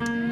Mm.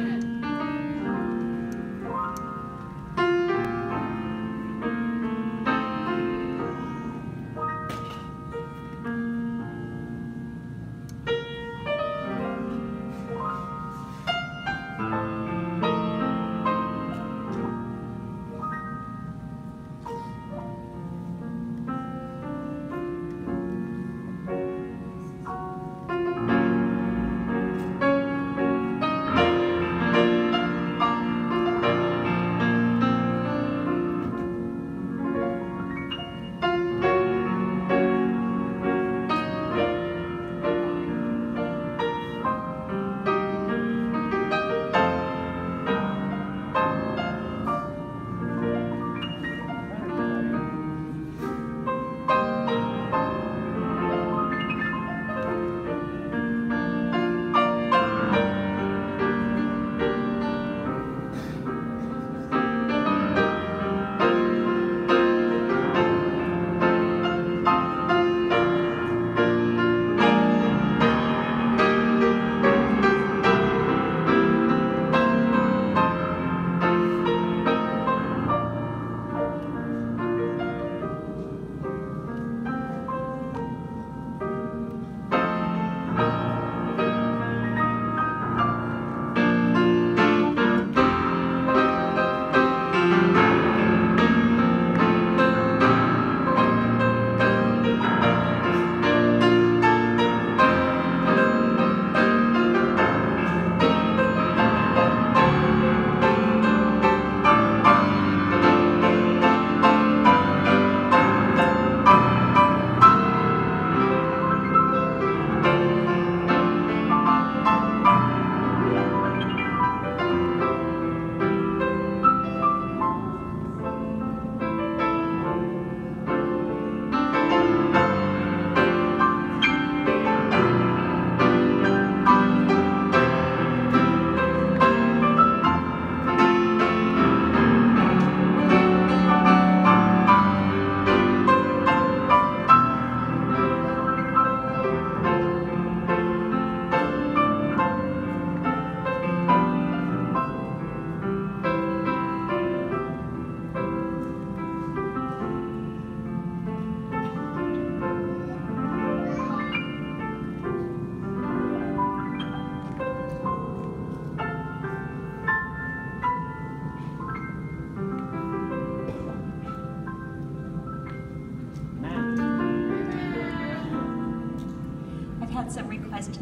concert request.